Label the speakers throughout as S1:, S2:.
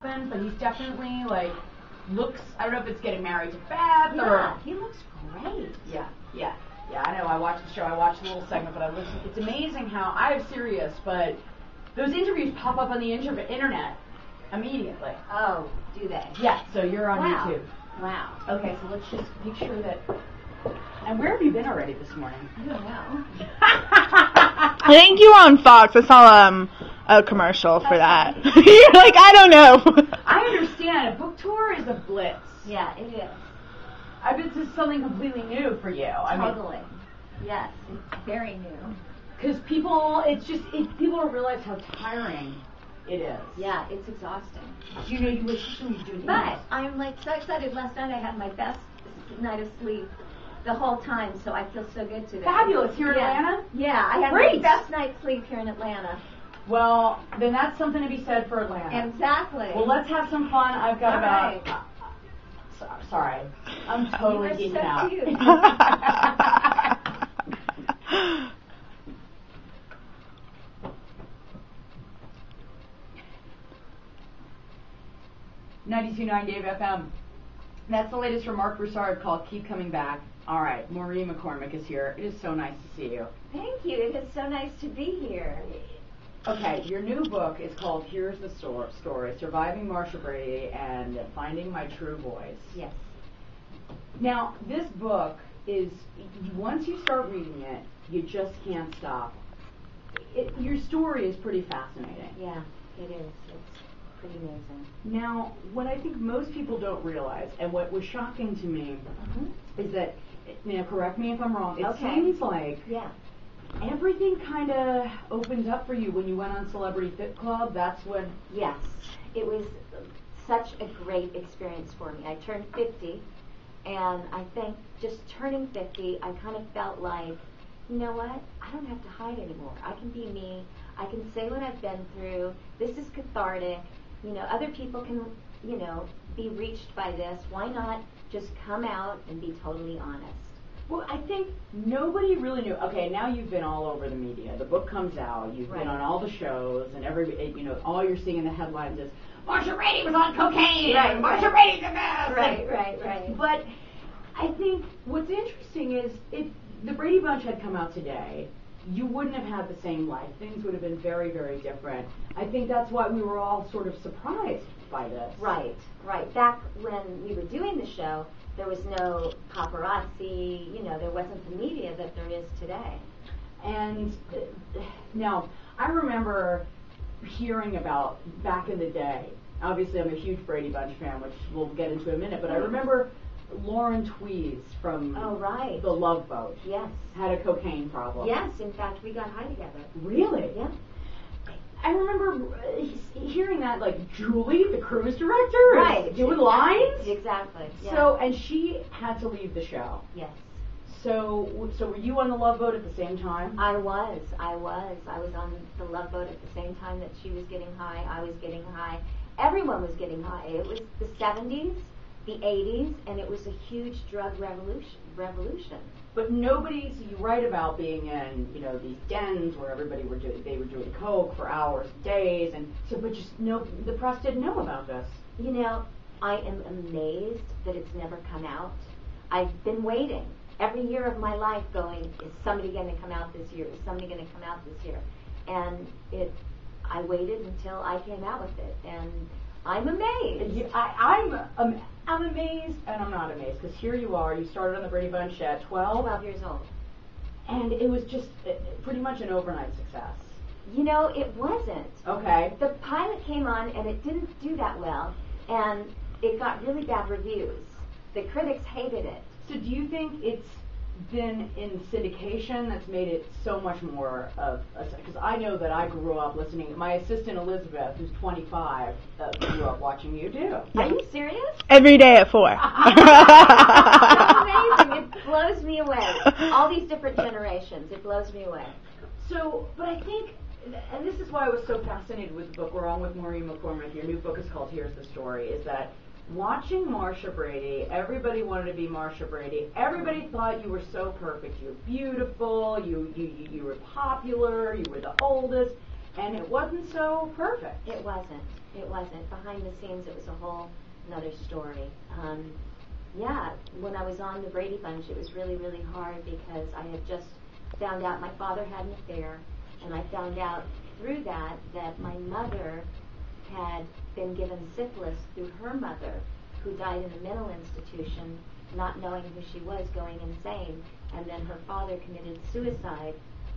S1: husband, but he's definitely like looks. I don't know if it's getting married to Beth
S2: Yeah,
S1: or
S2: he looks great.
S1: yeah, yeah, yeah. I know. I watched the show. I watched a little segment, but I listened. It's amazing how I have serious, but those interviews pop up on the inter- internet immediately.
S2: Oh, do they?
S1: Yeah, so you're on
S2: Wow.
S1: YouTube.
S2: Wow.
S1: Okay, so let's just make sure that. And where have you been already this morning?
S2: I don't know.
S3: I think you were on Fox. I saw um a commercial for that. You're like, I don't know.
S1: I understand. A book tour is a blitz.
S2: Yeah, it is.
S1: I bet this is something completely new for you. I mean,
S2: Totally. Yes, it's very new.
S1: because people, it's just it, people don't realize how tiring it is.
S2: Yeah, it's exhausting.
S1: You know, you wish you were doing
S2: But I'm like so excited. Last night I had my best night of sleep the whole time, so I feel so good today.
S1: Fabulous here in
S2: yeah.
S1: Atlanta.
S2: Yeah, I had
S1: Great.
S2: my best night's sleep here in Atlanta.
S1: Well, then that's something to be said for Atlanta.
S2: Exactly.
S1: well, let's have some fun. I've got
S2: All
S1: about.
S2: right.
S1: So- sorry, I'm totally geeking
S2: so
S1: out. Ninety-two nine Dave FM. That's the latest from Mark Broussard called "Keep Coming Back." All right, Maureen McCormick is here. It is so nice to see you.
S2: Thank you. It is so nice to be here.
S1: Okay, your new book is called "Here's the Stor- Story: Surviving Marcia Brady and Finding My True Voice."
S2: Yes.
S1: Now, this book is once you start reading it, you just can't stop. It, your story is pretty fascinating.
S2: Yeah, it is. It's pretty amazing.
S1: Now, what I think most people don't realize, and what was shocking to me, mm-hmm. is that, now correct me if I'm wrong, it
S2: Okay.
S1: seems like
S2: Yeah.
S1: Everything kind of opened up for you when you went on Celebrity Fit Club. That's when,
S2: Yes, it was such a great experience for me. I turned 50, and I think just turning 50, I kind of felt like, you know what? I don't have to hide anymore. I can be me. I can say what I've been through. This is cathartic. You know, other people can, you know, be reached by this. Why not just come out and be totally honest?
S1: Well, I think nobody really knew. Okay, now you've been all over the media. The book comes out. You've
S2: Right.
S1: been on all the shows, and every, eh, you know, all you're seeing in the headlines is Marcia Brady was on cocaine.
S2: Right,
S1: Marcia
S2: right.
S1: Brady's a mess.
S2: Right, right, right.
S1: But I think what's interesting is if the Brady Bunch had come out today, you wouldn't have had the same life. Things would have been very, very different. I think that's why we were all sort of surprised by this.
S2: Right, right. Back when we were doing the show, there was no paparazzi, you know, there wasn't the media that there is today.
S1: And uh, now, I remember hearing about back in the day. Obviously, I'm a huge Brady Bunch fan, which we'll get into in a minute. But I remember Lauren Tewes from
S2: Oh, right.
S1: The Love Boat
S2: Yes.
S1: had a cocaine problem.
S2: Yes, in fact, we got high together.
S1: Really?
S2: Yeah.
S1: I remember hearing that, like Julie, the cruise director, is
S2: Right.
S1: doing lines.
S2: Exactly. Yeah.
S1: So, and she had to leave the show.
S2: yes.
S1: So, so were you on the Love Boat at the same time?
S2: I was. I was. I was on the Love Boat at the same time that she was getting high. I was getting high. Everyone was getting high. It was the 70s, the 80s, and it was a huge drug revolution. Revolution.
S1: But nobody. So you write about being in, you know, these dens where everybody were doing, they were doing coke for hours, days, and so, but just no, the press didn't know about this.
S2: You know, I am amazed that it's never come out. I've been waiting every year of my life going, is somebody going to come out this year? Is somebody going to come out this year? And it, I waited until I came out with it, and I'm amazed.
S1: I, I'm, um, I'm amazed, and I'm not amazed because here you are. You started on the Brady Bunch at 12,
S2: 12 years old.
S1: and it was just uh, pretty much an overnight success.
S2: You know, it wasn't.
S1: Okay.
S2: The pilot came on, and it didn't do that well, and it got really bad reviews. The critics hated it.
S1: So do you think it's been in syndication that's made it so much more of a because I know that I grew up listening. My assistant Elizabeth, who's 25, uh, grew up watching you do.
S2: Are you serious?
S3: Every day at four.
S2: It's amazing. It blows me away. All these different generations. It blows me away.
S1: So, but I think, and this is why I was so fascinated with the book. We're on with Maureen McCormick. Your new book is called "Here's the Story." Is that watching Marcia Brady? Everybody wanted to be Marcia Brady. Everybody thought you were so perfect. You were beautiful. You you you, were popular. You were the oldest. and it wasn't so perfect.
S2: It wasn't. It wasn't. Behind the scenes, it was a whole another story. Um, yeah, when I was on the Brady Bunch, it was really, really hard because I had just found out my father had an affair, and I found out through that that my mother had been given syphilis through her mother, who died in a mental institution, not knowing who she was, going insane, and then her father committed suicide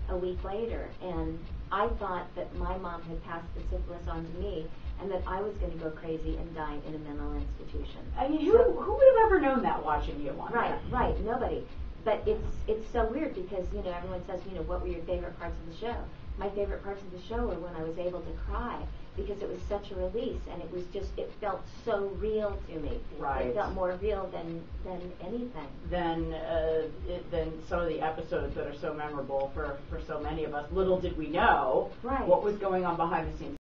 S2: a week later, and I thought that my mom had passed the syphilis on to me, and that I was going to go crazy and die in a mental institution.
S1: I mean, who,
S2: So-
S1: who would have ever known that watching you on
S2: Right,
S1: there?
S2: right, nobody. But it's it's so weird because you know everyone says you know what were your favorite parts of the show. My favorite parts of the show were when I was able to cry because it was such a release and it was just it felt so real to me.
S1: Right.
S2: It felt more real than than anything.
S1: Than uh, it, than some of the episodes that are so memorable for for so many of us. Little did we know
S2: Right.
S1: what was going on behind the scenes.